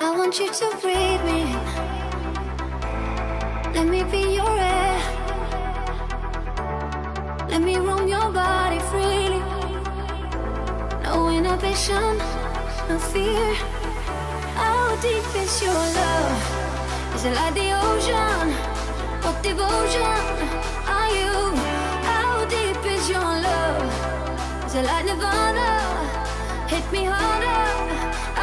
want you to breathe me. Let me be your air. Let me roam your body freely. No inhibition, no fear. How deep is your love? Is it like the ocean? What devotion are you? How deep is your love? Is it like Nirvana? Hit me harder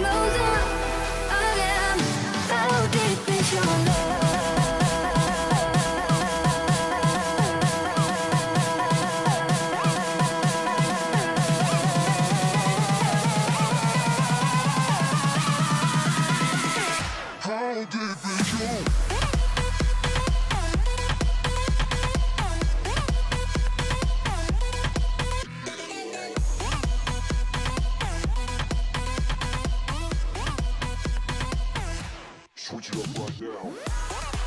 closer. Switch it up right now.